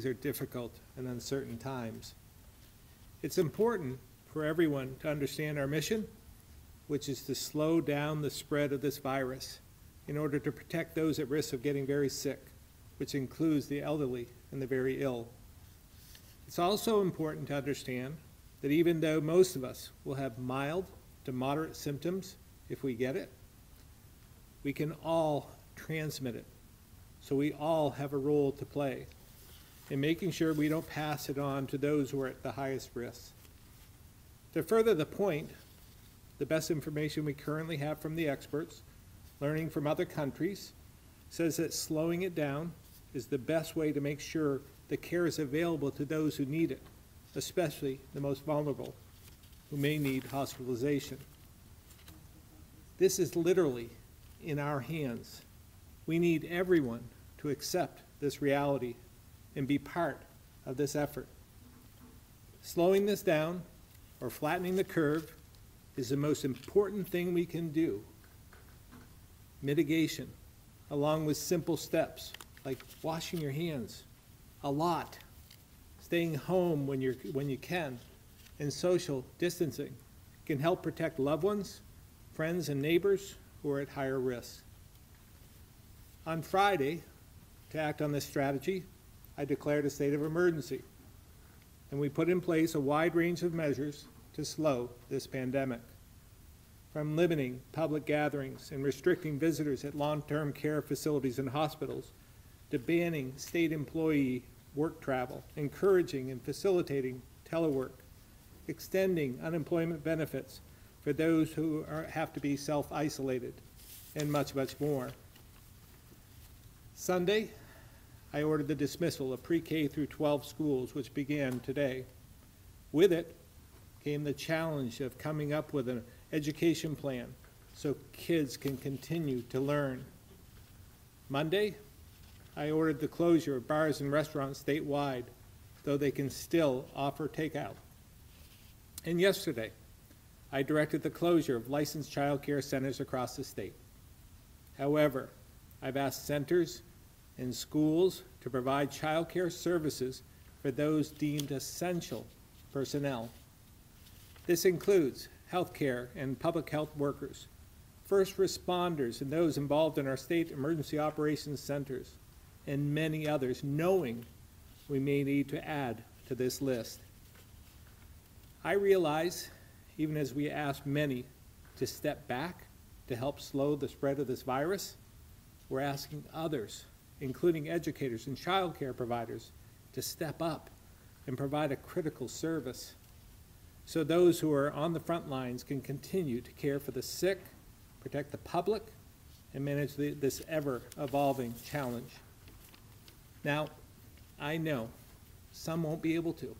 these are difficult and uncertain times. It's important for everyone to understand our mission, which is to slow down the spread of this virus in order to protect those at risk of getting very sick, which includes the elderly and the very ill. It's also important to understand that even though most of us will have mild to moderate symptoms if we get it, we can all transmit it. So we all have a role to play in making sure we don't pass it on to those who are at the highest risk. To further the point, the best information we currently have from the experts, learning from other countries, says that slowing it down is the best way to make sure the care is available to those who need it, especially the most vulnerable, who may need hospitalization. This is literally in our hands. We need everyone to accept this reality and be part of this effort. Slowing this down or flattening the curve is the most important thing we can do. Mitigation, along with simple steps like washing your hands a lot, staying home when, you're, when you can, and social distancing can help protect loved ones, friends, and neighbors who are at higher risk. On Friday, to act on this strategy, I declared a state of emergency, and we put in place a wide range of measures to slow this pandemic. From limiting public gatherings and restricting visitors at long-term care facilities and hospitals, to banning state employee work travel, encouraging and facilitating telework, extending unemployment benefits for those who are, have to be self-isolated, and much, much more. Sunday, I ordered the dismissal of pre-K through 12 schools, which began today. With it came the challenge of coming up with an education plan so kids can continue to learn. Monday, I ordered the closure of bars and restaurants statewide, though they can still offer takeout. And yesterday, I directed the closure of licensed child care centers across the state. However, I've asked centers and schools to provide child care services for those deemed essential personnel. This includes healthcare and public health workers, first responders and those involved in our state emergency operations centers, and many others, knowing we may need to add to this list. I realize, even as we ask many to step back to help slow the spread of this virus, we're asking others, including educators and child care providers, to step up and provide a critical service so those who are on the front lines can continue to care for the sick, protect the public, and manage the, this ever-evolving challenge. Now, I know some won't be able to,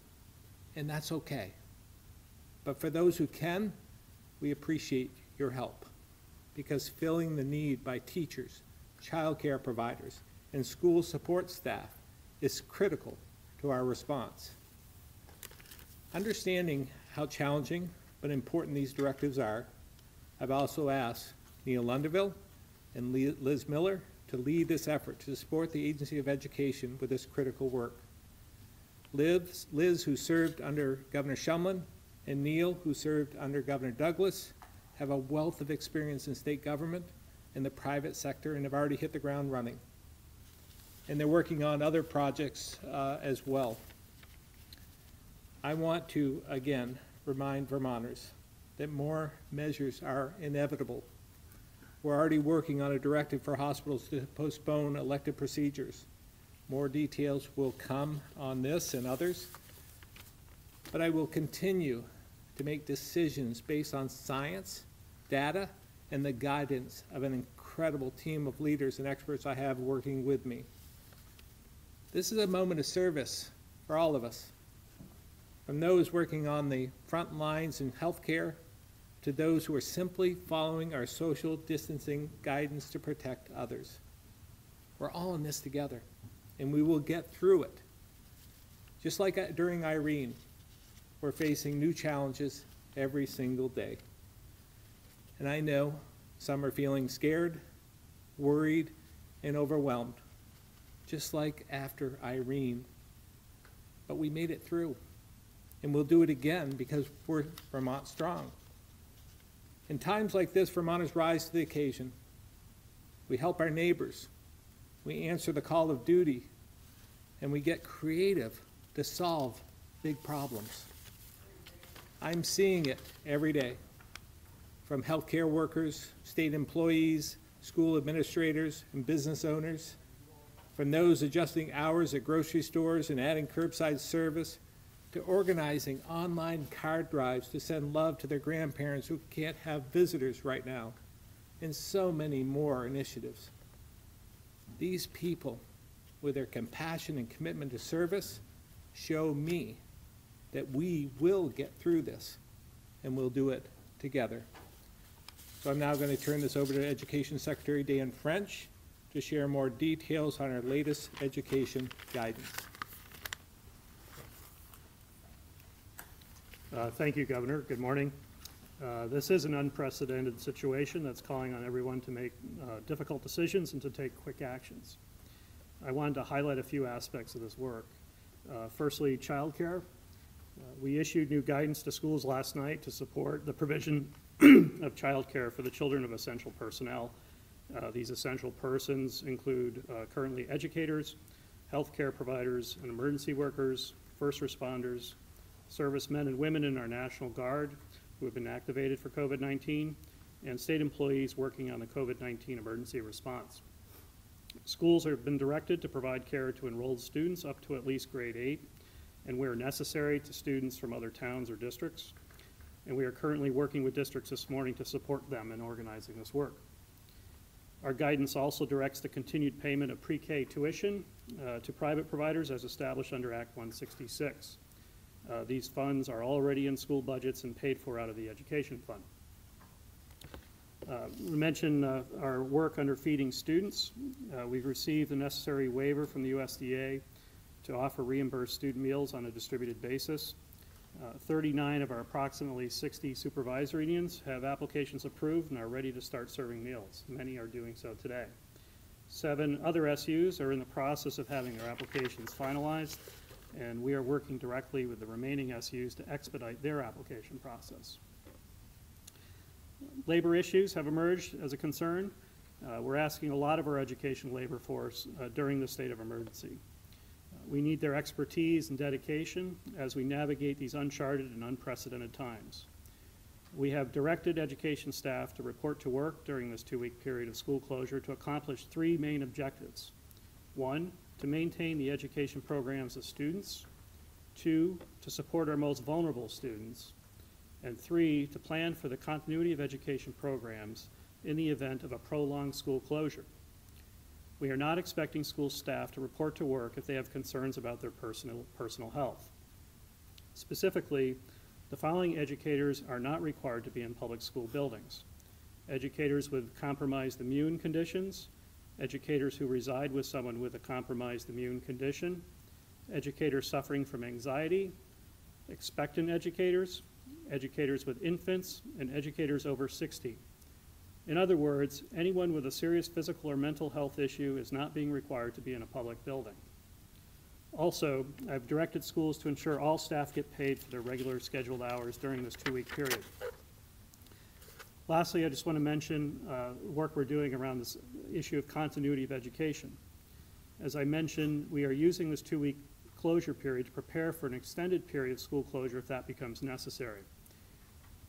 and that's okay. But for those who can, we appreciate your help because filling the need by teachers, child care providers, and school support staff is critical to our response. Understanding how challenging but important these directives are, I've also asked Neil Lunderville and Liz Miller to lead this effort to support the Agency of Education with this critical work. Liz, Liz, who served under Governor Shumlin, and Neil, who served under Governor Douglas, have a wealth of experience in state government and the private sector and have already hit the ground running. And they're working on other projects uh, as well. I want to, again, remind Vermonters that more measures are inevitable we're already working on a directive for hospitals to postpone elective procedures. More details will come on this and others. But I will continue to make decisions based on science, data, and the guidance of an incredible team of leaders and experts I have working with me. This is a moment of service for all of us. From those working on the front lines in healthcare to those who are simply following our social distancing guidance to protect others. We're all in this together, and we will get through it. Just like uh, during Irene, we're facing new challenges every single day. And I know some are feeling scared, worried, and overwhelmed, just like after Irene. but we made it through. And we'll do it again because we're Vermont strong. In times like this, Vermonters rise to the occasion. We help our neighbors. We answer the call of duty. And we get creative to solve big problems. I'm seeing it every day from healthcare workers, state employees, school administrators, and business owners, from those adjusting hours at grocery stores and adding curbside service, to organizing online card drives to send love to their grandparents who can't have visitors right now, and so many more initiatives. These people, with their compassion and commitment to service, show me that we will get through this, and we'll do it together. So I'm now going to turn this over to Education Secretary Dan French to share more details on our latest education guidance. Uh, Thank you, Governor. Good morning. Uh, This is an unprecedented situation that's calling on everyone to make uh, difficult decisions and to take quick actions. I wanted to highlight a few aspects of this work. Uh, Firstly, childcare. Uh, We issued new guidance to schools last night to support the provision of childcare for the children of essential personnel. Uh, These essential persons include uh, currently educators, healthcare providers, and emergency workers, first responders, servicemen and women in our National Guard who have been activated for COVID-19, and state employees working on the COVID-19 emergency response. Schools have been directed to provide care to enrolled students up to at least grade eight, and where necessary, to students from other towns or districts. And we are currently working with districts this morning to support them in organizing this work. Our guidance also directs the continued payment of pre-K tuition uh, to private providers as established under Act 166. Uh, These funds are already in school budgets and paid for out of the education fund. Uh, We mentioned uh, our work under feeding students. Uh, We've received the necessary waiver from the USDA to offer reimbursed student meals on a distributed basis. Uh, 39 of our approximately 60 supervisory unions have applications approved and are ready to start serving meals. Many are doing so today. Seven other SUs are in the process of having their applications finalized, and we are working directly with the remaining SUs to expedite their application process. Labor issues have emerged as a concern. Uh, We're asking a lot of our education labor force uh, during the state of emergency. We need their expertise and dedication as we navigate these uncharted and unprecedented times. We have directed education staff to report to work during this two-week period of school closure to accomplish three main objectives. One, to maintain the education programs of students. Two, to support our most vulnerable students. And three, to plan for the continuity of education programs in the event of a prolonged school closure. We are not expecting school staff to report to work if they have concerns about their personal, personal health. Specifically, the following educators are not required to be in public school buildings. Educators with compromised immune conditions, educators who reside with someone with a compromised immune condition, educators suffering from anxiety, expectant educators, educators with infants, and educators over 60. In other words, anyone with a serious physical or mental health issue is not being required to be in a public building. Also, I've directed schools to ensure all staff get paid for their regular scheduled hours during this two-week period. Lastly, I just want to mention uh, work we're doing around this issue of continuity of education. As I mentioned, we are using this two-week closure period to prepare for an extended period of school closure if that becomes necessary.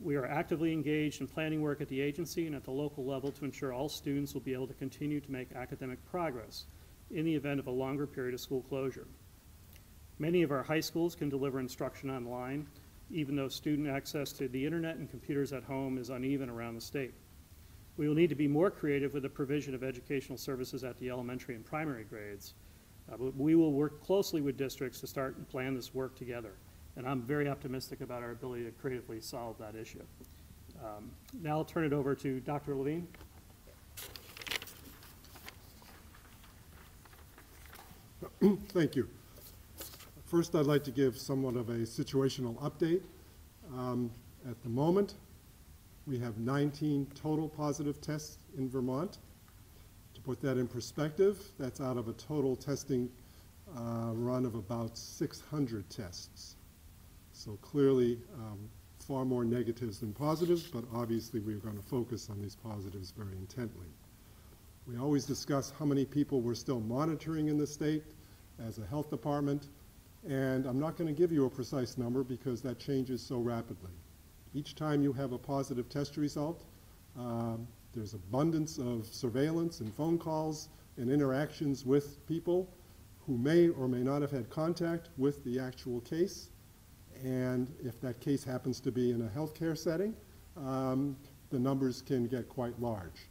We are actively engaged in planning work at the agency and at the local level to ensure all students will be able to continue to make academic progress in the event of a longer period of school closure. Many of our high schools can deliver instruction online, even though student access to the internet and computers at home is uneven around the state. We will need to be more creative with the provision of educational services at the elementary and primary grades. Uh, but we will work closely with districts to start and plan this work together. And I'm very optimistic about our ability to creatively solve that issue. Um, now I'll turn it over to Dr. Levine. Thank you. First, I'd like to give somewhat of a situational update. Um, At the moment, we have 19 total positive tests in Vermont. To put that in perspective, that's out of a total testing uh, run of about 600 tests. So clearly, um, far more negatives than positives, but obviously we're going to focus on these positives very intently. We always discuss how many people we're still monitoring in the state as a health department, and I'm not going to give you a precise number because that changes so rapidly. Each time you have a positive test result, um, there's abundance of surveillance and phone calls and interactions with people who may or may not have had contact with the actual case. And if that case happens to be in a healthcare setting, um, the numbers can get quite large.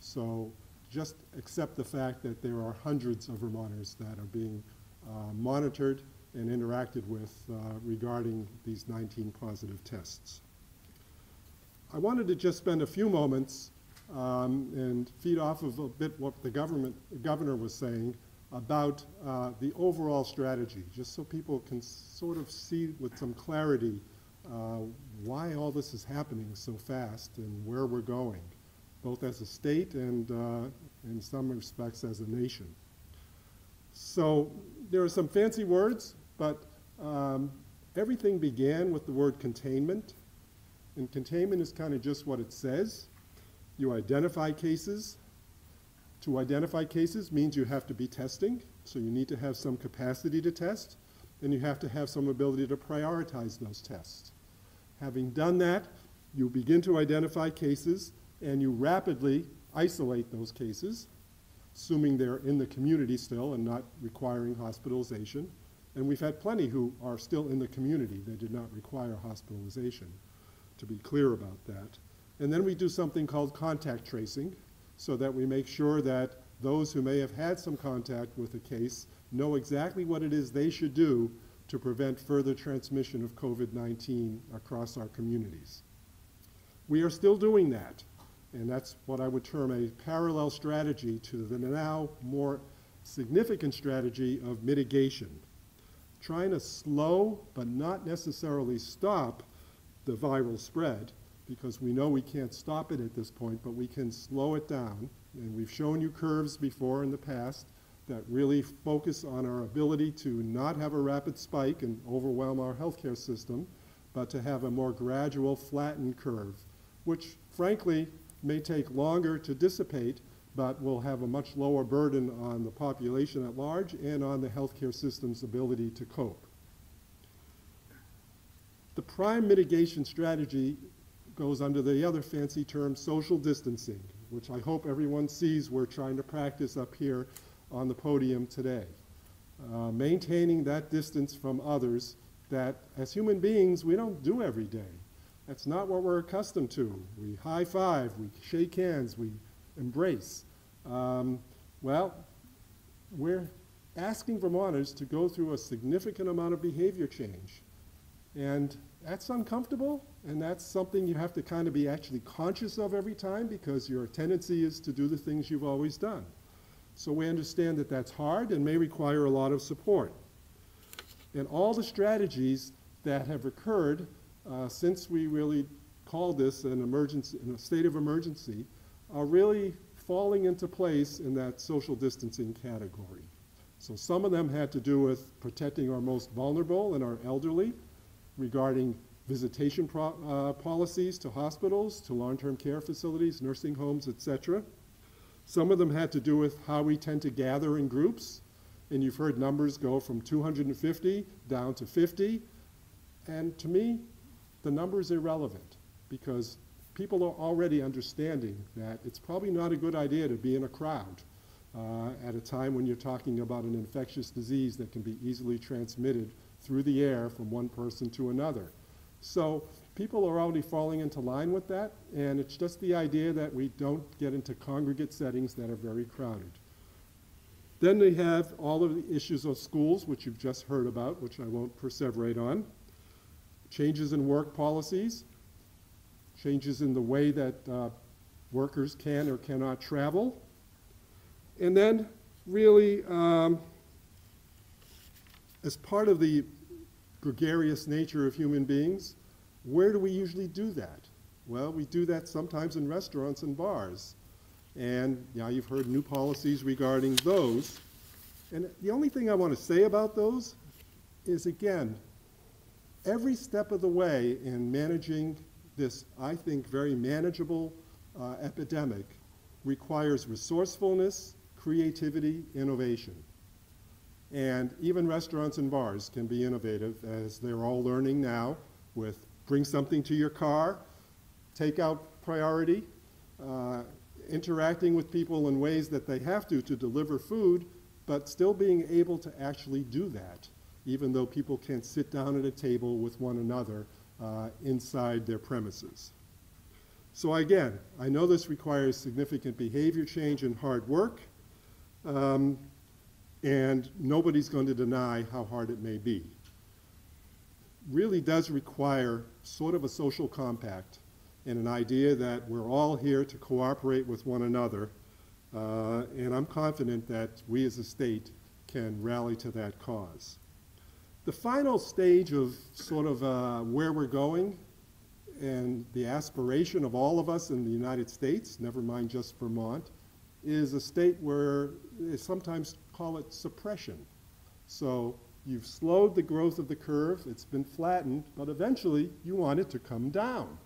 So just accept the fact that there are hundreds of Vermonters that are being uh, monitored and interacted with uh, regarding these 19 positive tests. I wanted to just spend a few moments um, and feed off of a bit what the government, the governor was saying about uh, the overall strategy, just so people can sort of see with some clarity uh, why all this is happening so fast and where we're going, both as a state and uh, in some respects as a nation. So there are some fancy words, but um, everything began with the word containment. And containment is kind of just what it says. You identify cases. To identify cases means you have to be testing, so you need to have some capacity to test, and you have to have some ability to prioritize those tests. Having done that, you begin to identify cases, and you rapidly isolate those cases, assuming they're in the community still and not requiring hospitalization. And we've had plenty who are still in the community that did not require hospitalization, to be clear about that. And then we do something called contact tracing, so that we make sure that those who may have had some contact with a case know exactly what it is they should do to prevent further transmission of COVID-19 across our communities. We are still doing that, and that's what I would term a parallel strategy to the now more significant strategy of mitigation. Trying to slow, but not necessarily stop, the viral spread, because we know we can't stop it at this point, but we can slow it down. And we've shown you curves before in the past that really focus on our ability to not have a rapid spike and overwhelm our healthcare system, but to have a more gradual flattened curve, which frankly may take longer to dissipate, but will have a much lower burden on the population at large and on the healthcare system's ability to cope. The prime mitigation strategy goes under the other fancy term social distancing, which I hope everyone sees we're trying to practice up here on the podium today. Uh, maintaining that distance from others that as human beings we don't do every day. That's not what we're accustomed to. We high five, we shake hands, we embrace. Um, well, we're asking Vermonters to go through a significant amount of behavior change. And that's uncomfortable, and that's something you have to kind of be actually conscious of every time because your tendency is to do the things you've always done. So we understand that that's hard and may require a lot of support. And all the strategies that have occurred uh, since we really called this an emergency, in a state of emergency, are really falling into place in that social distancing category. So some of them had to do with protecting our most vulnerable and our elderly regarding visitation uh, policies to hospitals, to long-term care facilities, nursing homes, et cetera. Some of them had to do with how we tend to gather in groups, and you've heard numbers go from 250 down to 50. And to me, the number is irrelevant because people are already understanding that it's probably not a good idea to be in a crowd uh, at a time when you're talking about an infectious disease that can be easily transmitted through the air from one person to another. So people are already falling into line with that, and it's just the idea that we don't get into congregate settings that are very crowded. Then we have all of the issues of schools, which you've just heard about, which I won't perseverate on. Changes in work policies, changes in the way that uh, workers can or cannot travel. And then, really, um, as part of the gregarious nature of human beings, where do we usually do that? Well, we do that sometimes in restaurants and bars. And now you've heard new policies regarding those. And the only thing I want to say about those is, again, every step of the way in managing this, I think, very manageable uh, epidemic requires resourcefulness, creativity, innovation. And even restaurants and bars can be innovative, as they're all learning now with bring something to your car, takeout priority, uh, interacting with people in ways that they have to to deliver food, but still being able to actually do that, even though people can't sit down at a table with one another uh, inside their premises. So again, I know this requires significant behavior change and hard work, um, and nobody's going to deny how hard it may be. Really does require sort of a social compact and an idea that we're all here to cooperate with one another, uh, and I'm confident that we as a state can rally to that cause. The final stage of sort of uh, where we're going and the aspiration of all of us in the United States, never mind just Vermont, is a state where they sometimes call it suppression. So you've slowed the growth of the curve, it's been flattened, but eventually you want it to come down.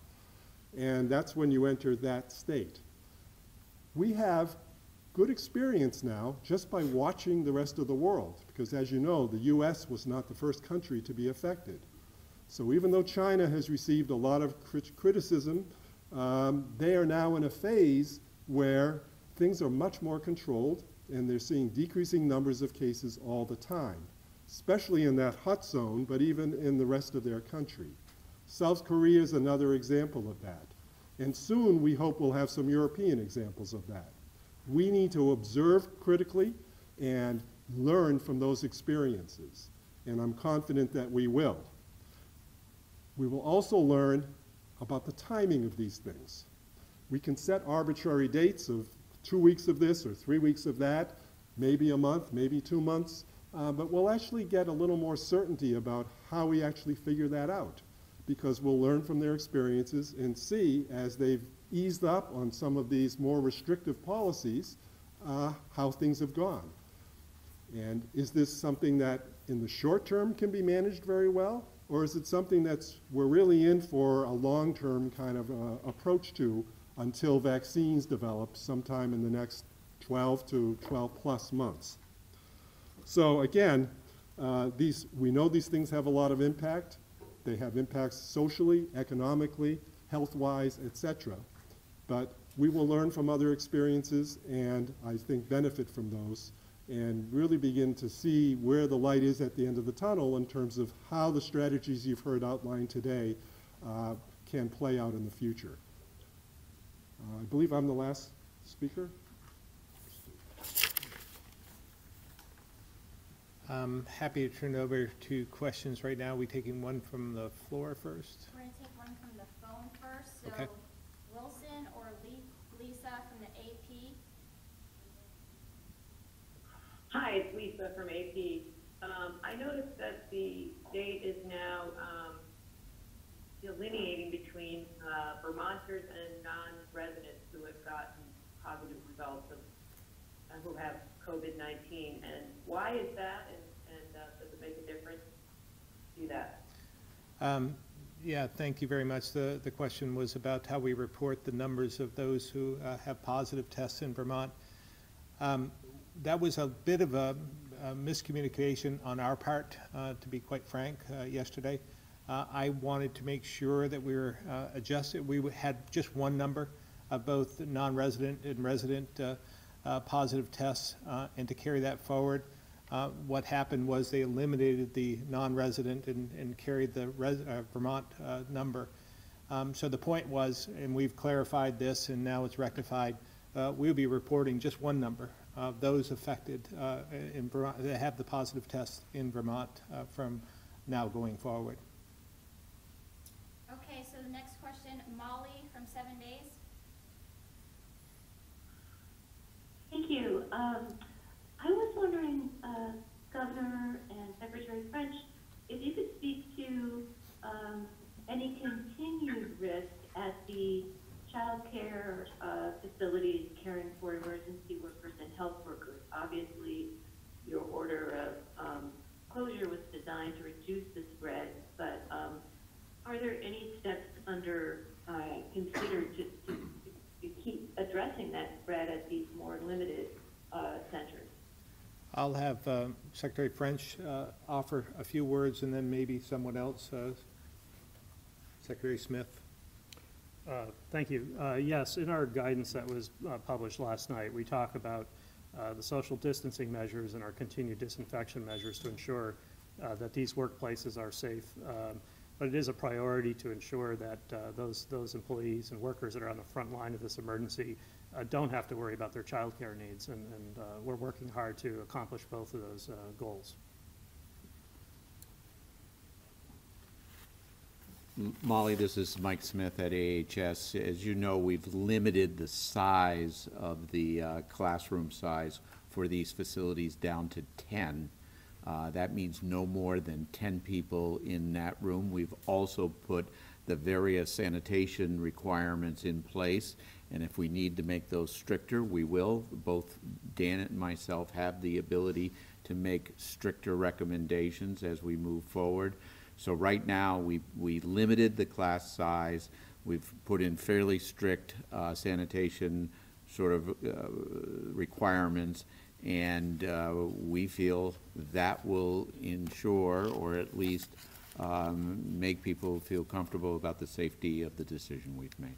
And that's when you enter that state. We have good experience now just by watching the rest of the world, because as you know, the US was not the first country to be affected. So even though China has received a lot of crit criticism, um, they are now in a phase where things are much more controlled and they're seeing decreasing numbers of cases all the time, especially in that hot zone, but even in the rest of their country. South Korea is another example of that. And soon we hope we'll have some European examples of that. We need to observe critically and learn from those experiences. And I'm confident that we will. We will also learn about the timing of these things. We can set arbitrary dates of two weeks of this or three weeks of that, maybe a month, maybe two months, uh, but we'll actually get a little more certainty about how we actually figure that out because we'll learn from their experiences and see as they've eased up on some of these more restrictive policies uh, how things have gone. And is this something that in the short term can be managed very well? Or is it something that's we're really in for a long-term kind of uh, approach to until vaccines develop sometime in the next 12 to 12 plus months? So again, uh, these, we know these things have a lot of impact. They have impacts socially, economically, health-wise, et cetera. But we will learn from other experiences and I think benefit from those and really begin to see where the light is at the end of the tunnel in terms of how the strategies you've heard outlined today uh, can play out in the future. Uh, I believe I'm the last speaker. I'm happy to turn it over to questions right now. We taking one from the floor first? We're gonna take one from the phone first, so Okay. Wilson or Lisa from the AP. Hi, it's Lisa from AP. Um, I noticed that the state is now, um, delineating between, uh, Vermonters and non-residents who have gotten positive results of, uh, who have COVID-19. And why is that, and, and, uh, does it make a difference? Do that. Um, Yeah, thank you very much. The, the question was about how we report the numbers of those who uh, have positive tests in Vermont. Um, That was a bit of a a miscommunication on our part, uh, to be quite frank, uh, yesterday. Uh, I wanted to make sure that we were uh, adjusted. We had just one number of both non-resident and resident uh, uh, positive tests, uh, and to carry that forward, uh, what happened was they eliminated the non-resident and, and carried the res, uh, Vermont, uh, number. Um, so the point was, and we've clarified this and now it's rectified, uh, we'll be reporting just one number of those affected, uh, in Vermont, that have the positive test in Vermont, uh, from now going forward. Okay, so the next question, Molly from Seven Days. Thank you. Um, I was wondering, uh, Governor and Secretary French, if you could speak to um, any continued risk at the child care uh, facilities caring for emergency workers and health workers. Obviously, your order of um, closure was designed to reduce the spread, but um, are there any steps under uh, considered to, to keep addressing that spread at these more limited uh, centers. I'll have uh, Secretary French uh, offer a few words and then maybe someone else, uh, Secretary Smith. Uh, thank you. yes, in our guidance that was published last night, we talk about the social distancing measures and our continued disinfection measures to ensure that these workplaces are safe. Um, but it is a priority to ensure that uh, those, those employees and workers that are on the front line of this emergency uh, don't have to worry about their childcare needs. And, and uh, we're working hard to accomplish both of those uh, goals. Molly, this is Mike Smith at AHS. As you know, we've limited the size of the uh, classroom size for these facilities down to 10. Uh, That means no more than 10 people in that room. We've also put the various sanitation requirements in place, and if we need to make those stricter, we will. Both Dan and myself have the ability to make stricter recommendations as we move forward. So right now, we, we limited the class size. We've put in fairly strict uh, sanitation sort of uh, requirements. And uh, we feel that will ensure, or at least um, make people feel comfortable about the safety of the decision we've made.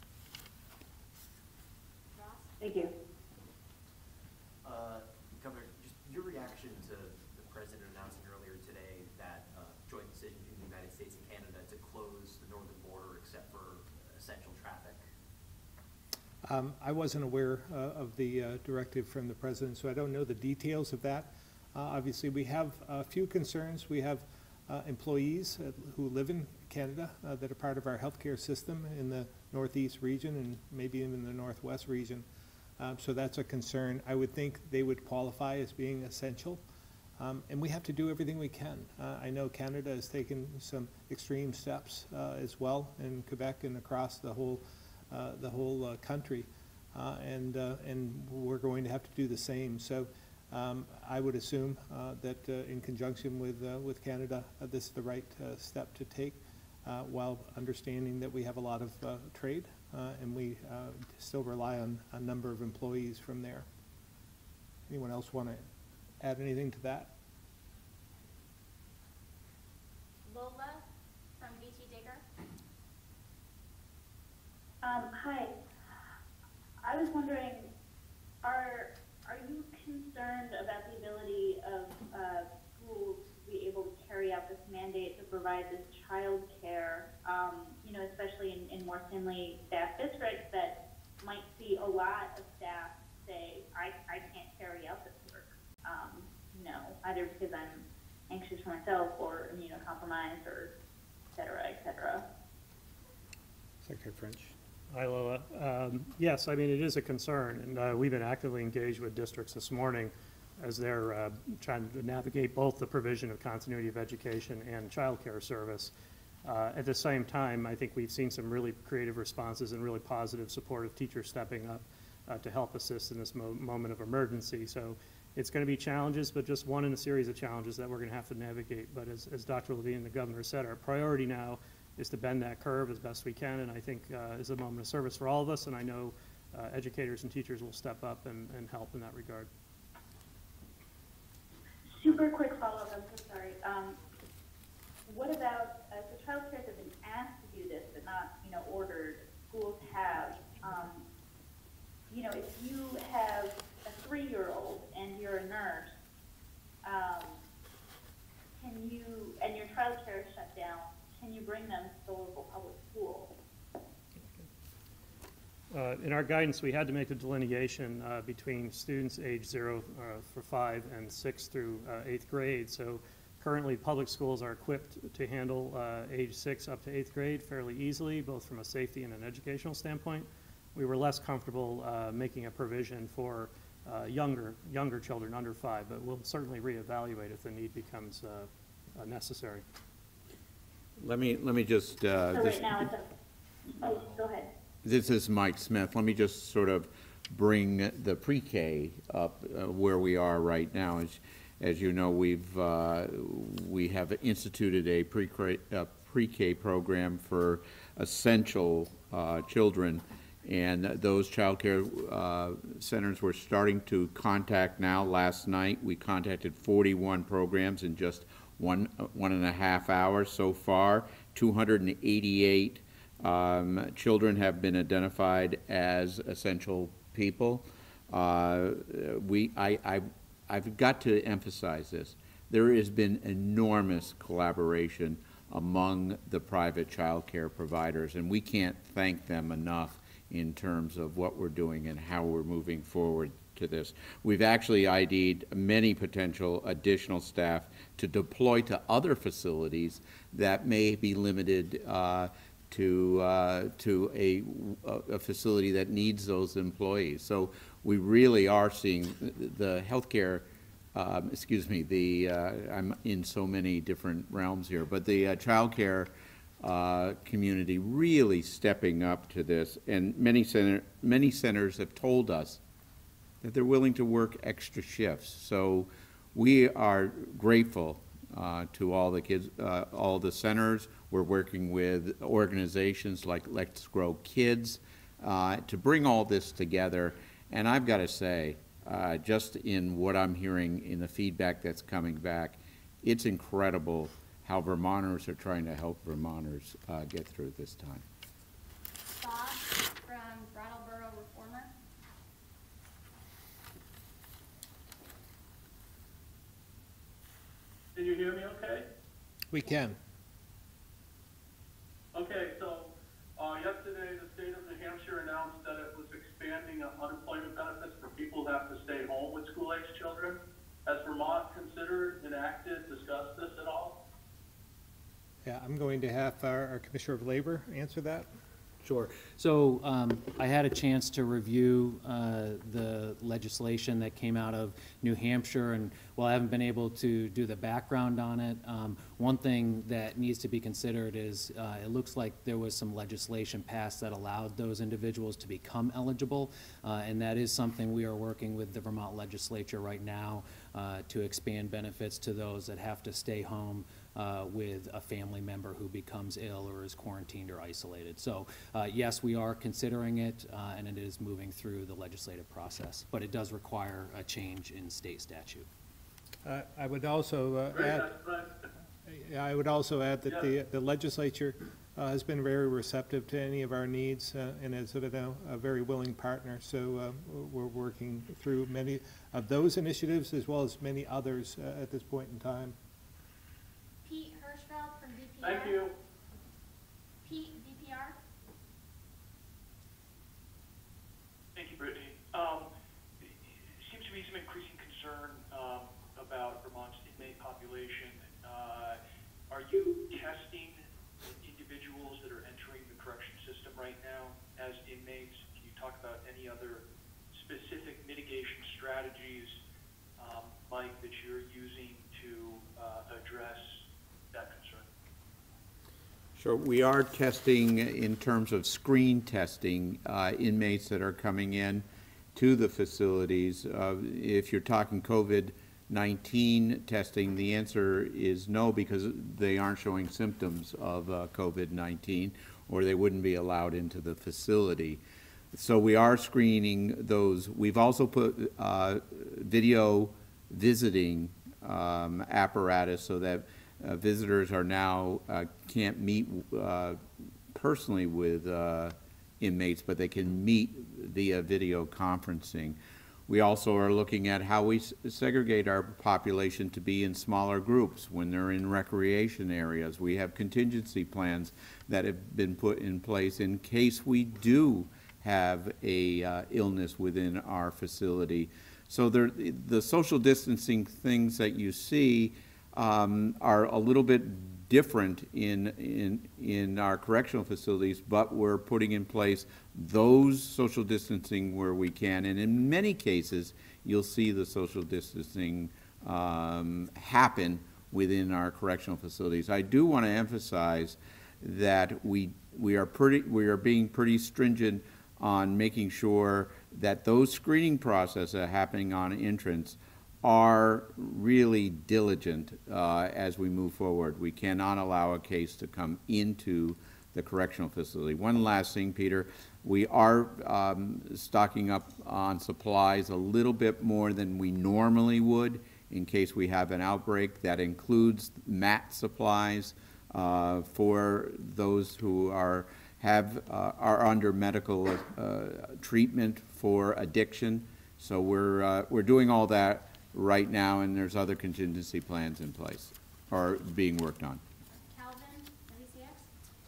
Thank you. Uh, Governor, just your reaction to the president announcing earlier today that uh, joint decision between the United States and Canada to close the northern border except for essential traffic. Um, I wasn't aware uh, of the uh, directive from the president, so I don't know the details of that. Uh, Obviously, we have a few concerns. We have uh, employees uh, who live in Canada uh, that are part of our healthcare system in the northeast region and maybe even the northwest region. Um, So that's a concern. I would think they would qualify as being essential. Um, And we have to do everything we can. I know Canada has taken some extreme steps as well in Quebec and across the whole, the whole uh, country. Uh, And, uh, and we're going to have to do the same. So um, I would assume uh, that uh, in conjunction with, uh, with Canada, uh, this is the right uh, step to take, uh, while understanding that we have a lot of uh, trade, uh, and we uh, still rely on a number of employees from there. Anyone else want to add anything to that? Lola from VTDigger? Um, hi. I was wondering, are, are you concerned about the ability of, uh, schools to be able to carry out this mandate to provide this childcare, um, you know, especially in, in more thinly staffed districts that might see a lot of staff say, I, I can't carry out this work. Um, you know, either because I'm anxious for myself or immunocompromised or et cetera, et cetera. Secretary French. Hi, Lola. Um, Yes, I mean, it is a concern, and uh, we've been actively engaged with districts this morning as they're uh, trying to navigate both the provision of continuity of education and childcare service. Uh, At the same time, I think we've seen some really creative responses and really positive support of teachers stepping up uh, to help assist in this mo- moment of emergency. So it's going to be challenges, but just one in a series of challenges that we're going to have to navigate. But as, as Dr. Levine and the governor said, our priority now is to bend that curve as best we can, and I think uh, is a moment of service for all of us, and I know uh, educators and teachers will step up and, and help in that regard. Super quick follow-up, I'm so sorry. Um, what about, uh, so childcares have been asked to do this, but not, you know, ordered, schools have. Um, you know, if you have a three-year-old and you're a nurse, um, can you, and your childcare is you bring them to the local public school? Uh, In our guidance, we had to make a delineation uh, between students age zero uh, for five and six through uh, eighth grade. So currently, public schools are equipped to handle uh, age six up to eighth grade fairly easily, both from a safety and an educational standpoint. We were less comfortable uh, making a provision for younger, younger children under five, but we'll certainly reevaluate if the need becomes necessary. Let me, let me just, uh, So this- right now it's a, oh, go ahead. This is Mike Smith. Let me just sort of bring the pre-K up uh, where we are right now. As, as you know, we've, uh, we have instituted a pre-K, pre-K program for essential uh, children, And those childcare uh, centers we're starting to contact now. Last night, we contacted 41 programs in just one, one and a half hours so far. 288 um, children have been identified as essential people. Uh, We, I, I, I've got to emphasize this. There has been enormous collaboration among the private child care providers, and we can't thank them enough in terms of what we're doing and how we're moving forward to this. We've actually ID'd many potential additional staff to deploy to other facilities that may be limited uh, to, uh, to a, a facility that needs those employees. So we really are seeing the healthcare, um, excuse me, the, uh, I'm in so many different realms here, but the uh, childcare uh, community really stepping up to this. And many center, many centers have told us that they're willing to work extra shifts. So we are grateful uh, to all the kids, uh, all the centers. We're working with organizations like Let's Grow Kids uh, to bring all this together. And I've got to say, uh, just in what I'm hearing in the feedback that's coming back, it's incredible how Vermonters are trying to help Vermonters uh, get through this time. Can you hear me okay? We can. Okay, so, uh, yesterday, the state of New Hampshire announced that it was expanding unemployment benefits for people who have to stay home with school-aged children. Has Vermont considered, enacted, discussed this at all? Yeah, I'm going to have our our Commissioner of Labor answer that. Sure. So um, I had a chance to review uh, the legislation that came out of New Hampshire, and while I haven't been able to do the background on it, um, one thing that needs to be considered is uh, it looks like there was some legislation passed that allowed those individuals to become eligible, uh, and that is something we are working with the Vermont legislature right now uh, to expand benefits to those that have to stay home uh, with a family member who becomes ill or is quarantined or isolated. So, uh, yes, we are considering it, uh, and it is moving through the legislative process, but it does require a change in state statute. Uh, I would also uh, add, that's, but, Yeah, I would also add that the, the legislature uh, has been very receptive to any of our needs uh, and is, you know, a very willing partner. So uh, we're working through many of those initiatives as well as many others uh, at this point in time. Pete Hirschfeld from VPR. thank you. Pete, VPR. Thank you, Brittany. Um, it seems to be some increasing concern, um, about Vermont's inmate population. Uh, are you testing individuals that are entering the correction system right now as inmates? Can you talk about any other specific mitigation strategies, um, Mike, that you're using to, uh, address that concern? Sure, we are testing in terms of screen testing uh, inmates that are coming in to the facilities. Uh, If you're talking COVID-19 testing, the answer is no, because they aren't showing symptoms of uh, COVID-19, or they wouldn't be allowed into the facility. So we are screening those. We've also put uh, video visiting um, apparatus so that uh, visitors are now, uh, can't meet uh, personally with uh, inmates, but they can meet via video conferencing. We also are looking at how we segregate our population to be in smaller groups when they're in recreation areas. We have contingency plans that have been put in place in case we do have a uh, illness within our facility. So there, the social distancing things that you see um, are a little bit different in, in, in our correctional facilities, but we're putting in place those social distancing where we can. And in many cases, you'll see the social distancing um, happen within our correctional facilities. I do want to emphasize that we, we are pretty, we are being pretty stringent on making sure that those screening processes are happening on entrance are really diligent uh, as we move forward. We cannot allow a case to come into the correctional facility. One last thing, Peter, we are um, stocking up on supplies a little bit more than we normally would in case we have an outbreak. That includes MAT supplies uh, for those who are, have, uh, are under medical uh, treatment for addiction. So we're, uh, we're doing all that right now, and there's other contingency plans in place, or being worked on. Calvin, WCAX?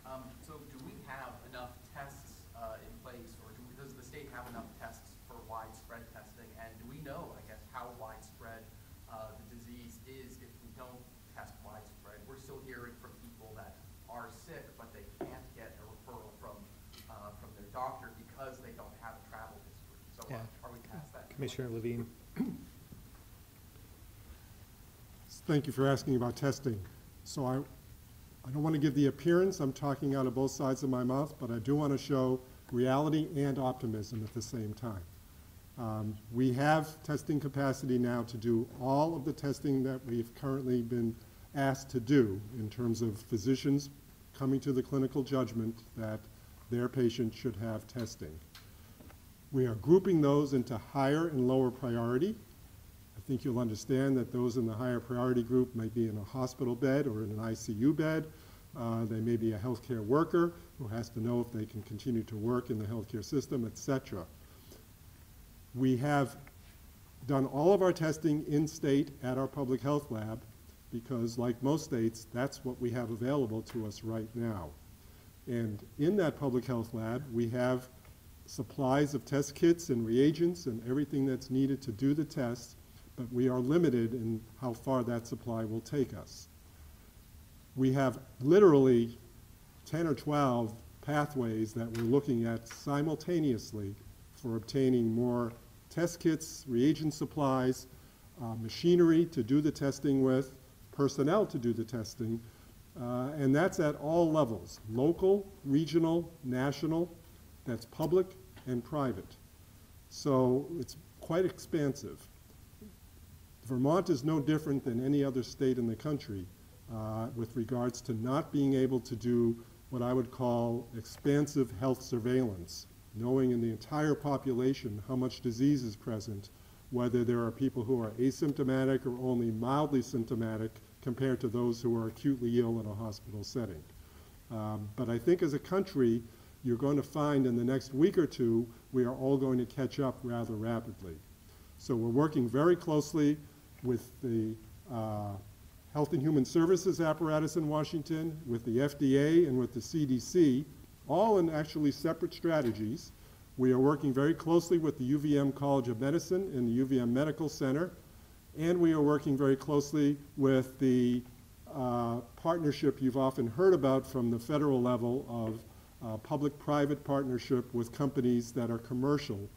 Um, so do we have enough tests, uh, in place, or do, does the state have enough tests for widespread testing? And do we know, I guess, how widespread, uh, the disease is if we don't test widespread? We're still hearing from people that are sick, but they can't get a referral from, uh, from their doctor because they don't have a travel history. So Yeah. are, are we past that? Commissioner Levine? Thank you for asking about testing. So I, I don't want to give the appearance I'm talking out of both sides of my mouth, but I do want to show reality and optimism at the same time. Um, We have testing capacity now to do all of the testing that we've currently been asked to do in terms of physicians coming to the clinical judgment that their patient should have testing. We are grouping those into higher and lower priority. I think you'll understand that those in the higher priority group might be in a hospital bed or in an ICU bed. Uh, They may be a healthcare worker who has to know if they can continue to work in the healthcare system, et cetera. We have done all of our testing in-state at our public health lab because like most states, that's what we have available to us right now. And in that public health lab, we have supplies of test kits and reagents and everything that's needed to do the tests, but we are limited in how far that supply will take us. We have literally 10 or 12 pathways that we're looking at simultaneously for obtaining more test kits, reagent supplies, uh, machinery to do the testing with, personnel to do the testing, uh, and that's at all levels, local, regional, national, that's public and private. So it's quite expansive. Vermont is no different than any other state in the country uh, with regards to not being able to do what I would call expansive health surveillance, knowing in the entire population how much disease is present, whether there are people who are asymptomatic or only mildly symptomatic compared to those who are acutely ill in a hospital setting. Um, But I think as a country, you're going to find in the next week or two, we are all going to catch up rather rapidly. So we're working very closely with the uh, Health and Human Services apparatus in Washington, with the FDA, and with the CDC, all in actually separate strategies. We are working very closely with the UVM College of Medicine and the UVM Medical Center, and we are working very closely with the uh, partnership you've often heard about from the federal level of uh, public-private partnership with companies that are commercial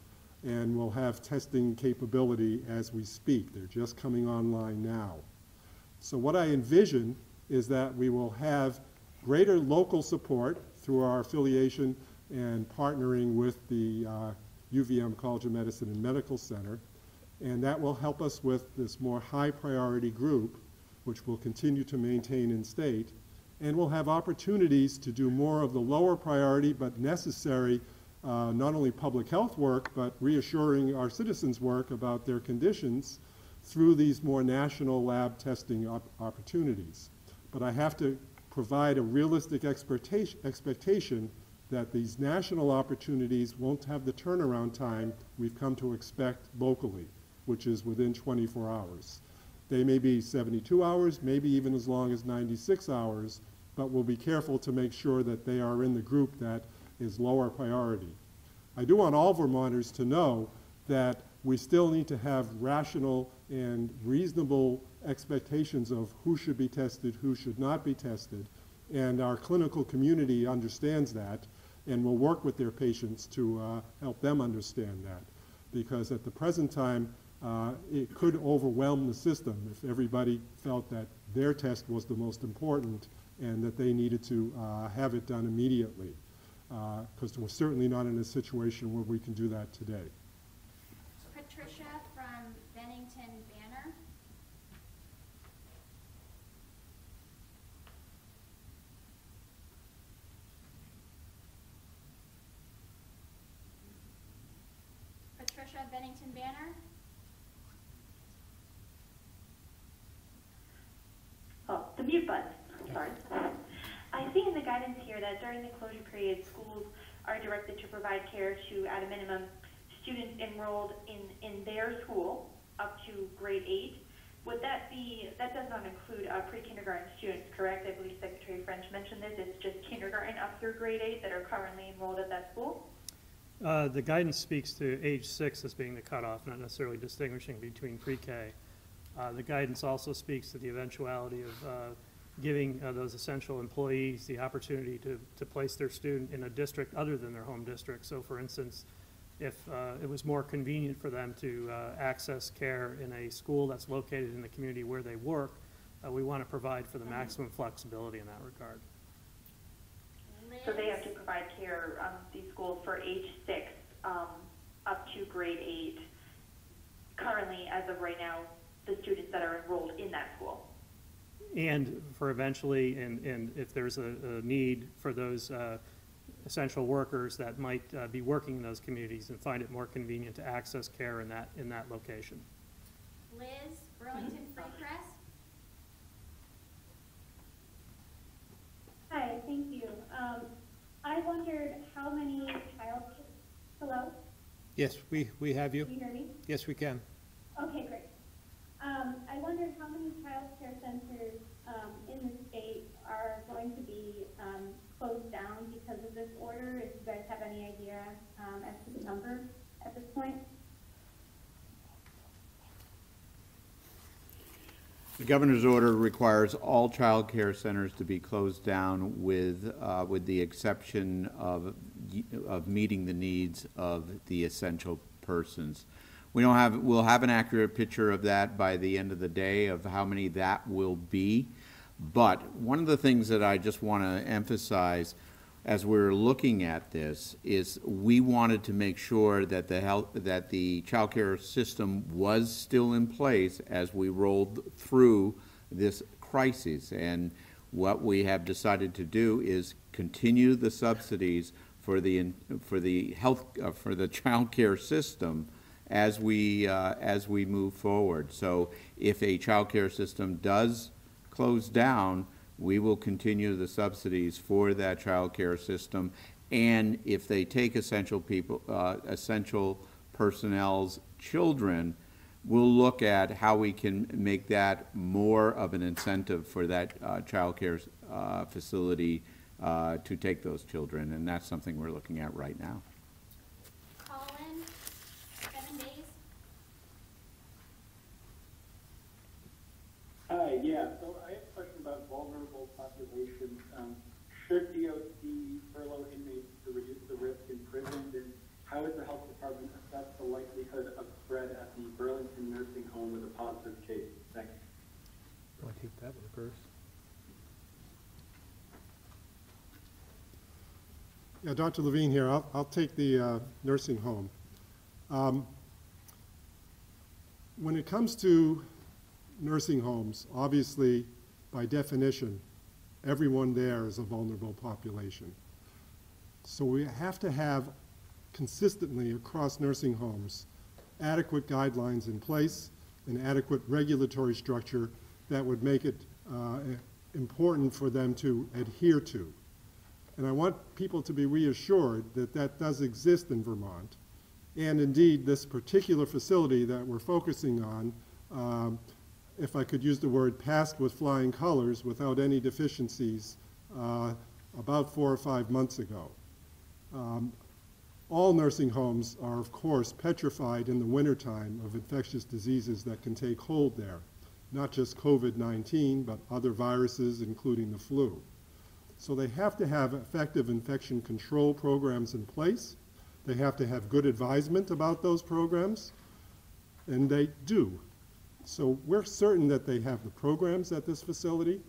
and will have testing capability as we speak. They're just coming online now. So what I envision is that we will have greater local support through our affiliation and partnering with the uh, UVM College of Medicine and Medical Center, and that will help us with this more high-priority group, which we'll continue to maintain in state, and we'll have opportunities to do more of the lower priority but necessary uh, not only public health work, but reassuring our citizens' work about their conditions through these more national lab testing op- opportunities. But I have to provide a realistic expectation, expectation that these national opportunities won't have the turnaround time we've come to expect locally, which is within 24 hours. They may be 72 hours, maybe even as long as 96 hours, but we'll be careful to make sure that they are in the group that is lower priority. I do want all Vermonters to know that we still need to have rational and reasonable expectations of who should be tested, who should not be tested, and our clinical community understands that and will work with their patients to uh, help them understand that. Because at the present time, uh, it could overwhelm the system if everybody felt that their test was the most important and that they needed to uh, have it done immediately. Uh, because we're certainly not in a situation where we can do that today. Patricia from Bennington Banner. Patricia Bennington Banner. Oh, the mute button. I'm sorry. I see in the guidance here that during the closure period, schools are directed to provide care to, at a minimum, students enrolled in, in their school up to grade eight. Would that be, that does not include uh, pre-kindergarten students, correct? I believe Secretary French mentioned this, it's just kindergarten up through grade eight that are currently enrolled at that school? Uh, The guidance speaks to age six as being the cutoff, not necessarily distinguishing between pre-K. Uh, The guidance also speaks to the eventuality of uh, giving uh, those essential employees the opportunity to, to place their student in a district other than their home district. So for instance, if uh, it was more convenient for them to uh, access care in a school that's located in the community where they work, uh, we want to provide for the maximum flexibility in that regard. So they have to provide care, um, these schools for age six, um, up to grade eight. Currently, as of right now, the students that are enrolled in that school. And for eventually, and, and if there's a, a need for those uh, essential workers that might uh, be working in those communities and find it more convenient to access care in that, in that location. Liz, Burlington Free Press. Hi, thank you. Um, I wondered how many child, hello, Yes, we, we have you. can you hear me? Yes, we can. Okay, great. Um, I wondered how many child care centers, um, in the state are going to be, um, closed down because of this order? If you guys have any idea, um, as to the number at this point? The governor's order requires all child care centers to be closed down with, uh, with the exception of, of meeting the needs of the essential persons. We don't have, we'll have an accurate picture of that by the end of the day of how many that will be. But one of the things that I just want to emphasize as we're looking at this is we wanted to make sure that the health, that the childcare system was still in place as we rolled through this crisis. And what we have decided to do is continue the subsidies for the, for the health, uh, for the childcare system as we, uh, as we move forward. So if a child care system does close down, we will continue the subsidies for that child care system. And if they take essential people, uh, essential personnel's children, we'll look at how we can make that more of an incentive for that uh, child care uh, facility uh, to take those children. And that's something we're looking at right now. Colin, seven days. Hi, yeah, so I have a question about vulnerable populations. Um, should DOC furlough inmates to reduce the risk in prisons? And how does the health department assess the likelihood of spread at the Burlington nursing home with a positive case? Thanks. Want to take that one first? Yeah, Dr. Levine here. I'll, I'll take the uh, nursing home. Um, When it comes to nursing homes, obviously, by definition, everyone there is a vulnerable population. So we have to have consistently across nursing homes adequate guidelines in place and adequate regulatory structure that would make it uh, important for them to adhere to. And I want people to be reassured that that does exist in Vermont. And indeed, this particular facility that we're focusing on, um, if I could use the word, passed with flying colors without any deficiencies uh, about four or five months ago. Um, all nursing homes are, of course, petrified in the wintertime of infectious diseases that can take hold there, not just COVID-19, but other viruses, including the flu. So they have to have effective infection control programs in place. They have to have good advisement about those programs, and they do. So we're certain that they have the programs at this facility.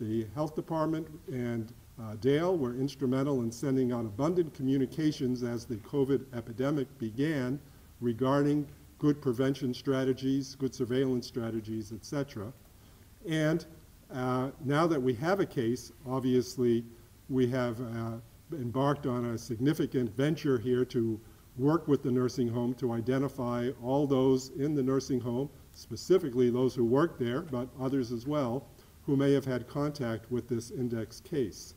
The health department and uh, DAIL were instrumental in sending out abundant communications as the COVID epidemic began regarding good prevention strategies, good surveillance strategies, et cetera. And uh, now that we have a case, obviously, we have uh, embarked on a significant venture here to work with the nursing home to identify all those in the nursing home, specifically those who work there, but others as well, who may have had contact with this index case.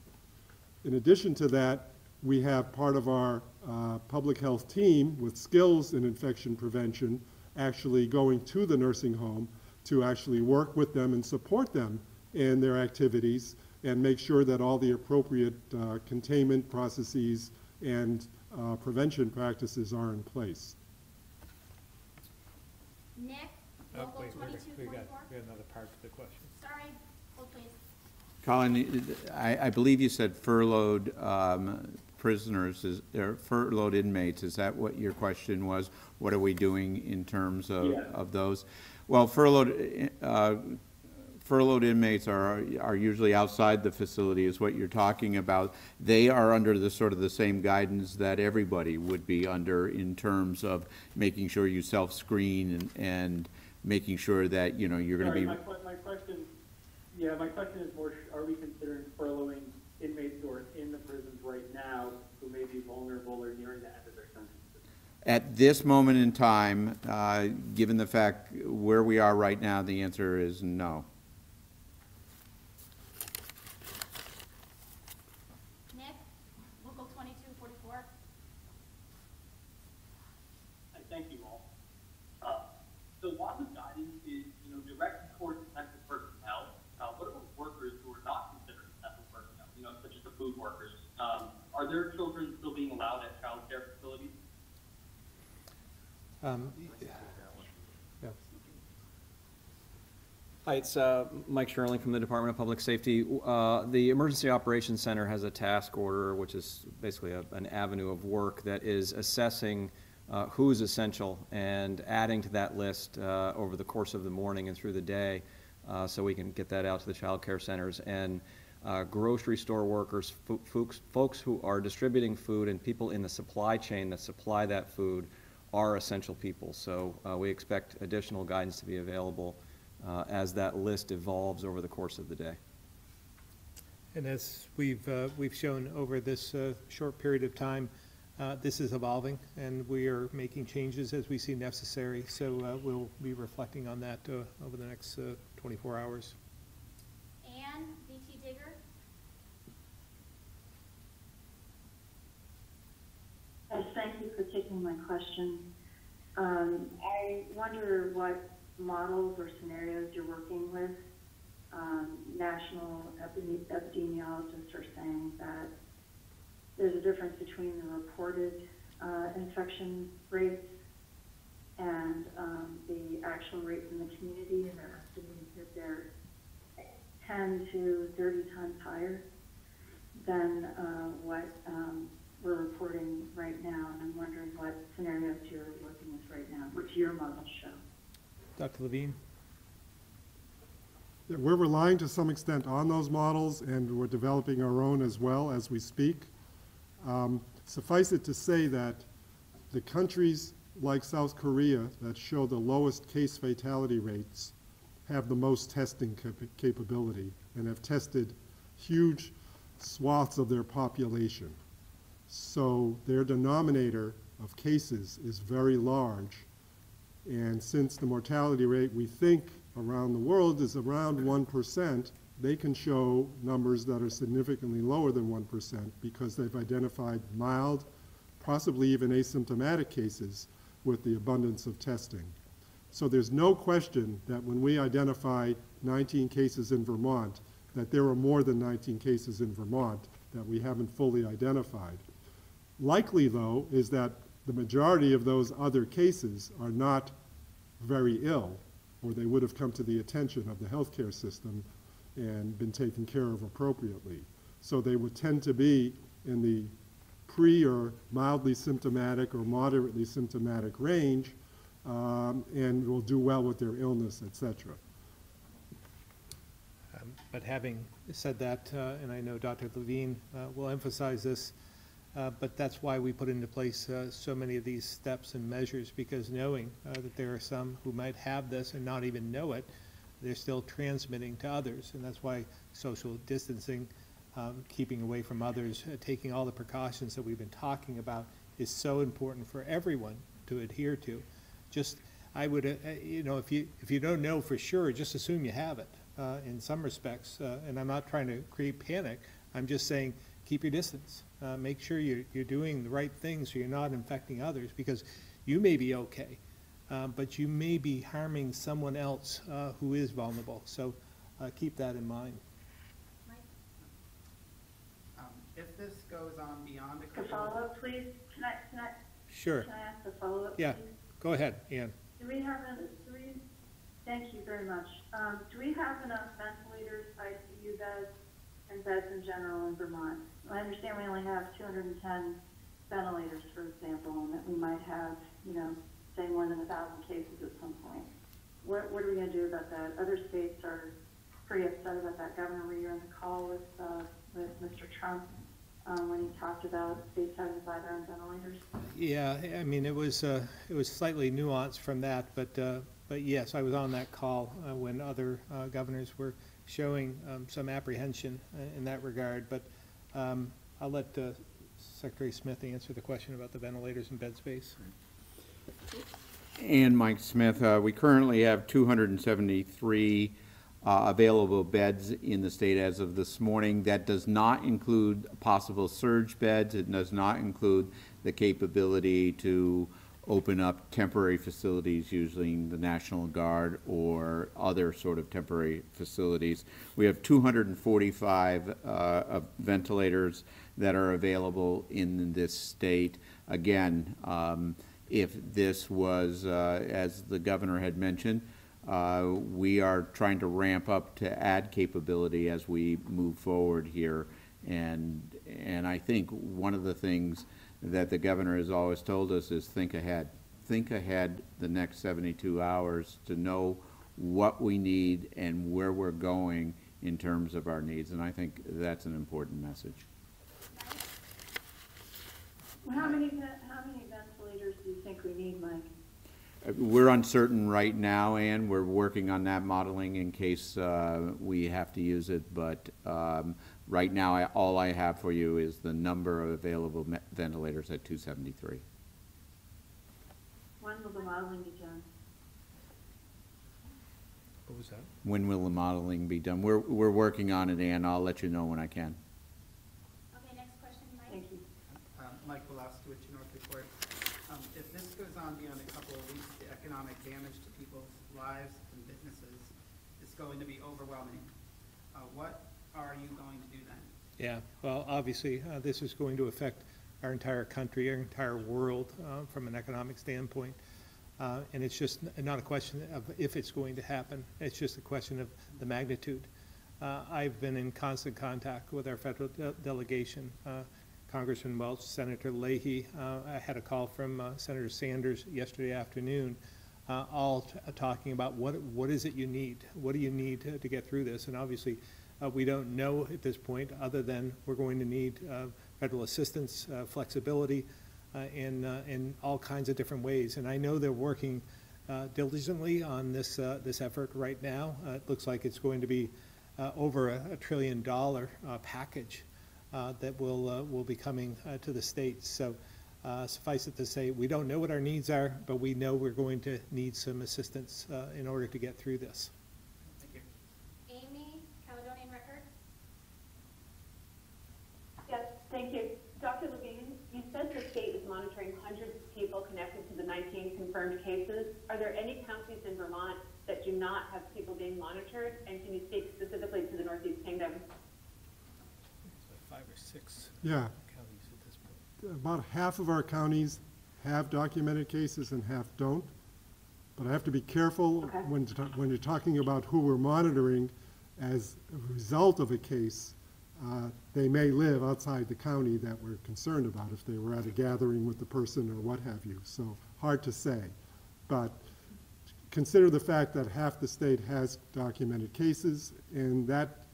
In addition to that, we have part of our uh, public health team with skills in infection prevention actually going to the nursing home to actually work with them and support them in their activities and make sure that all the appropriate uh, containment processes and uh, prevention practices are in place. Nick, Oh, local wait, twenty-two we got, we got another part to the question. Sorry, hold please. Colin, I, I believe you said furloughed um, prisoners, is, or furloughed inmates, is that what your question was? What are we doing in terms of, Yeah. of those? Well, furloughed, uh, furloughed inmates are, are usually outside the facility, is what you're talking about. They are under the sort of the same guidance that everybody would be under in terms of making sure you self-screen and, and making sure that, you know, you're gonna be. my, my question, yeah, my question is more, are we considering furloughing inmates who are in the prisons right now who may be vulnerable or nearing the end of their sentences? At this moment in time, uh, given the fact where we are right now, the answer is no. Nick, local twenty-two forty-four? I thank you all. Uh, So while the guidance is, you know, directed towards essential personnel, uh, what about workers who are not considered essential personnel, you know, such as the food workers? Um, Are their children still being allowed at childcare facilities? Um. Hi, it's uh, Mike Schirling from the Department of Public Safety. Uh, The Emergency Operations Center has a task order, which is basically a- an avenue of work that is assessing uh, who's essential and adding to that list uh, over the course of the morning and through the day, uh, so we can get that out to the child care centers. And uh, grocery store workers, fo- folks folks who are distributing food, and people in the supply chain that supply that food are essential people. So uh, we expect additional guidance to be available uh, as that list evolves over the course of the day. And as we've, uh, we've shown over this uh, short period of time, uh, this is evolving, and we are making changes as we see necessary. So uh, we'll be reflecting on that over the next uh, 24 hours. Ann, VTDigger? Yes, thank you for taking my question. Um, I wonder what models or scenarios you're working with. Um, national epidemi- epidemiologists are saying that there's a difference between the reported uh, infection rates and um, the actual rates in the community. And they're estimating that they're 10 to 30 times higher than uh, what um, we're reporting right now, and I'm wondering what scenarios you're working with right now, what your models show. Dr. Levine? Yeah, We're relying to some extent on those models, and we're developing our own as well as we speak. Um, Suffice it to say that the countries like South Korea that show the lowest case fatality rates have the most testing cap- capability and have tested huge swaths of their population. So their denominator of cases is very large. And since the mortality rate, we think, around the world is around 1%, they can show numbers that are significantly lower than 1% because they've identified mild, possibly even asymptomatic cases with the abundance of testing. So there's no question that when we identify 19 cases in Vermont, that there are more than 19 cases in Vermont that we haven't fully identified. Likely, though, is that the majority of those other cases are not very ill, or they would have come to the attention of the healthcare system and been taken care of appropriately. So they would tend to be in the pre or mildly symptomatic or moderately symptomatic range, um, and will do well with their illness, et cetera. Um, But having said that, uh, and I know Dr. Levine uh, will emphasize this, uh, but that's why we put into place uh, so many of these steps and measures, because knowing uh, that there are some who might have this and not even know it, they're still transmitting to others, and that's why social distancing, um, keeping away from others, uh, taking all the precautions that we've been talking about is so important for everyone to adhere to. Just, I would, uh, you know, if you, if you don't know for sure, just assume you have it, in some respects. And I'm not trying to create panic, I'm just saying, keep your distance. Uh, make sure you're, you're doing the right thing so you're not infecting others, because you may be okay, uh, but you may be harming someone else, uh, who is vulnerable. So, uh, keep that in mind. Um, If this goes on beyond a To couple follow up, please, can I, can I, Sure, can I ask a follow-up? yeah, please? go ahead, Ann. Do we have, a- do we, thank you very much. Um, do we have enough ventilators, ICU beds, and beds in general in Vermont? I understand we only have two hundred and ten ventilators, for example, and that we might have, you know, say more than a thousand cases at some point. What, what are we gonna do about that? Other states are pretty upset about that. Governor, were you on the call with, uh, with Mr. Trump, um, when he talked about states having to buy their own ventilators? Yeah, I mean, it was, uh, it was slightly nuanced from that, but, uh, but yes, I was on that call uh, when other uh, governors were showing um, some apprehension uh, in that regard. But um, I'll let uh, Secretary Smith answer the question about the ventilators and bed space. And Mike Smith, uh, we currently have 273 uh, available beds in the state as of this morning. That does not include possible surge beds. It does not include the capability to open up temporary facilities using the National Guard or other sort of temporary facilities. We have 245 uh, ventilators that are available in this state. Again, um, if this was, uh, as the governor had mentioned, uh, we are trying to ramp up to add capability as we move forward here. And, and I think one of the things that the governor has always told us is think ahead. Think ahead the next 72 hours to know what we need and where we're going in terms of our needs. And I think that's an important message. How many, how many ventilators do you think we need, Mike? Uh, We're uncertain right now, Ann. We're working on that modeling in case uh, we have to use it. But um, right now, I- all I have for you is the number of available ventilators at 273. When will the modeling be done? What was that? When will the modeling be done? We're, we're working on it, Ann. I'll let you know when I can. Okay, next question, Mike. Thank you. Um, Mike Velazquez, North Report. Um, If this goes on beyond a couple of weeks, the economic damage to people's lives and businesses is going to be overwhelming. Uh, What are you going to do then? Yeah, well, obviously, uh, this is going to affect our entire country, our entire world, uh, from an economic standpoint. Uh, And it's just not a question of if it's going to happen, it's just a question of the magnitude. Uh, I've been in constant contact with our federal de- delegation, uh, Congressman Welch, Senator Leahy. Uh, I had a call from Senator Sanders yesterday afternoon, all talking about what, what is it you need? What do you need to, to get through this? And obviously, uh, we don't know at this point, other than we're going to need uh, federal assistance, uh, flexibility, uh, in, uh, in all kinds of different ways. And I know they're working uh, diligently on this, this effort right now. It looks like it's going to be over a a trillion dollar package that will, will be coming to the states. So suffice it to say, we don't know what our needs are, but we know we're going to need some assistance in order to get through this. Thank you. Amy, Caledonian Record. Yes, thank you. Dr. Levine, you said the state is monitoring hundreds of people connected to the 19 confirmed cases. Are there any counties in Vermont that do not have people being monitored? And can you speak specifically to the Northeast Kingdom? Five or six Yeah, counties at this point. about half of our counties have documented cases and half don't. But I have to be careful Okay. when, when you're talking about who we're monitoring as a result of a case. Uh, They may live outside the county that we're concerned about if they were at a gathering with the person or what have you. So hard to say. But consider the fact that half the state has documented cases, and that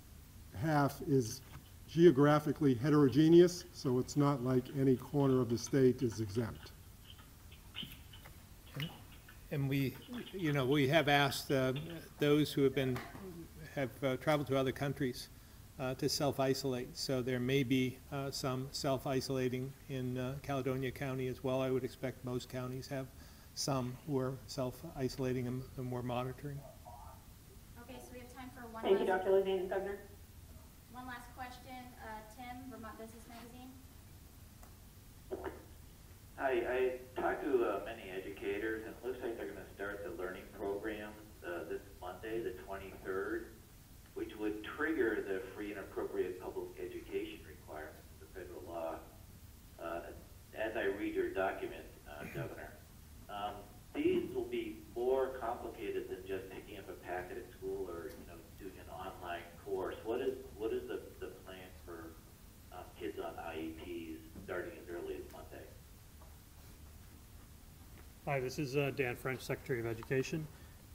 half is geographically heterogeneous, so it's not like any corner of the state is exempt. And we, you know, we have asked uh, those who have been, have uh, traveled to other countries to self-isolate. So there may be uh, some self-isolating in uh, Caledonia County as well. I would expect most counties have some who are self-isolating and and we're monitoring. Okay, so we have time for one Thank you, last, Dr. Lozane, Governor. one last question. Uh, Tim, Vermont Business Magazine. Hi, I talked to uh, many educators, and it looks like they're going to start the learning program uh, this Monday, the 23rd, which would trigger the free and appropriate public education requirements of the federal law. Uh, as I read your document, uh, Governor, um, these will be more complicated than just picking up a packet at school or you know doing an online course. What is what is the, the plan for um, kids on IEPs starting as early as Monday? Hi, this is uh, Dan French, Secretary of Education.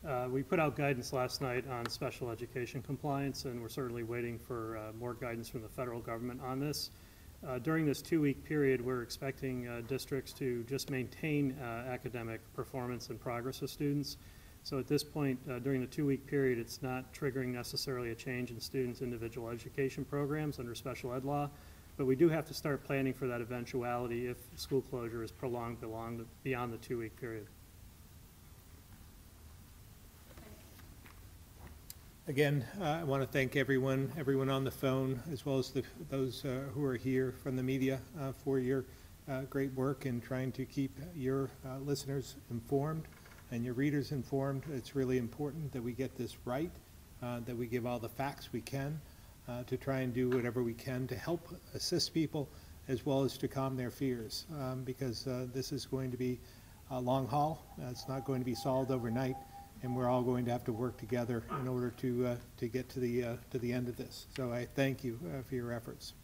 Uh, We put out guidance last night on special education compliance, and we're certainly waiting for uh, more guidance from the federal government on this. Uh, During this two-week period, we're expecting uh, districts to just maintain uh, academic performance and progress of students. So at this point, uh, during the two-week period, it's not triggering necessarily a change in students' individual education programs under special ed law, but we do have to start planning for that eventuality if school closure is prolonged beyond the two-week period. Again, uh, I want to thank everyone, everyone on the phone, as well as the, those uh, who are here from the media uh, for your uh, great work in trying to keep your uh, listeners informed and your readers informed. It's really important that we get this right, uh, that we give all the facts we can to try and do whatever we can to help assist people as well as to calm their fears, um, because this is going to be a long haul. It's not going to be solved overnight, and we're all going to have to work together in order to uh, to get to the uh, to the end of this. So I thank you uh, for your efforts.